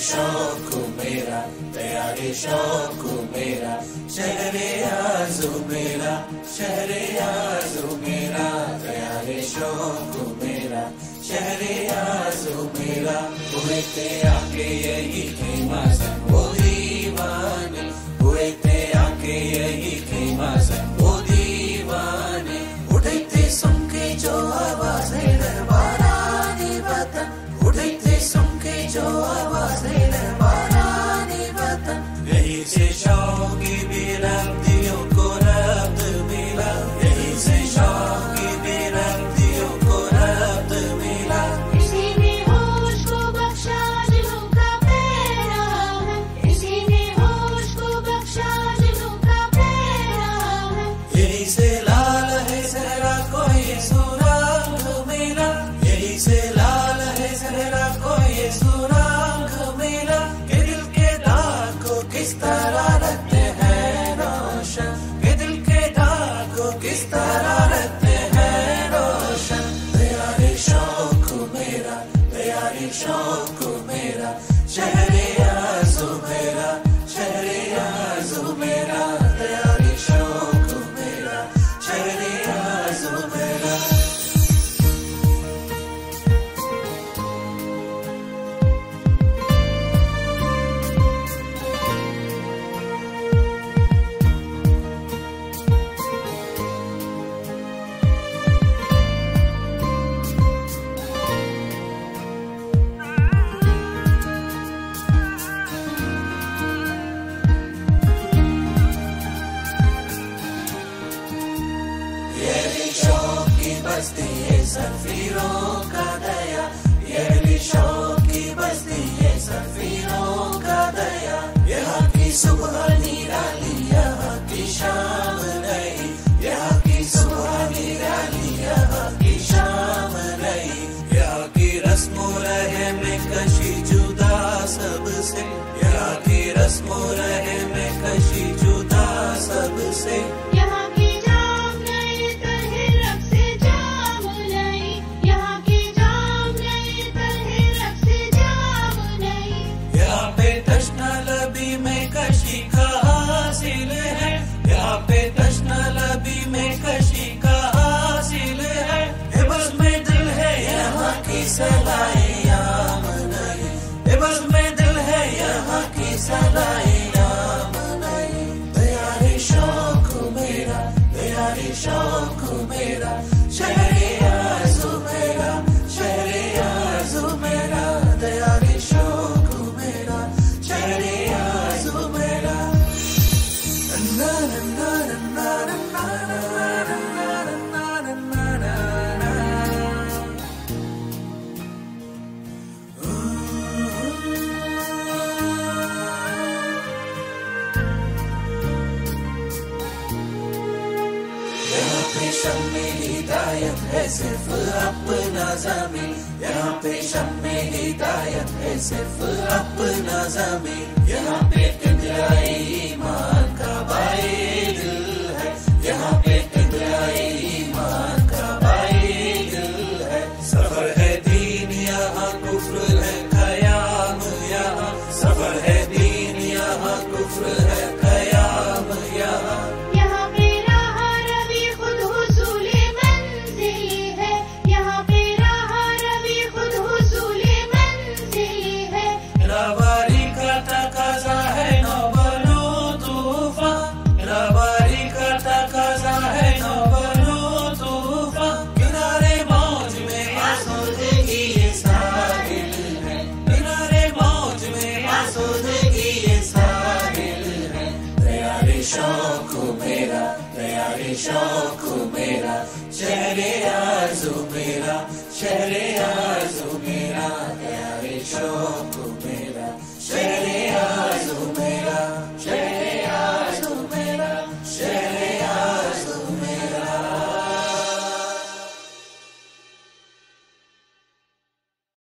शौक मेरा, प्यारे शौक मेरा, शहरे आजू मेरा, शहरे आजू मेरा, प्यारे शौक मेरा, शहरे आजू मेरा थे आके यही थे मौसम 一起唱。तरह रखते हैं रोशन। कि दिल के दाग किस तरह रखते हैं रोशन। प्यारे शौक मेरा, प्यारे शौक मेरा। शहरे शौक की बस्ती है सफीरों का दया। बस्ती है सफीरों का दया। यहाँ की सुबह निराली, यहाँ यहाँ की सुबह निराली, यहाँ की यहाँ की रस्मों रहे में कशी जुदा शम्मे हिदायत है, सिर्फ़ अपना ज़मीन। यहाँ पे शम्मे हिदायत है, सिर्फ़ अपना ज़मीन। यहाँ पे किबलाए ईमान का बाए दिल है। यहाँ पे किबलाए ईमान का बाए दिल है। सफ़र है दीन यहाँ कुफ्र है शौक मेरा शहर आजू मेरा शहर आजू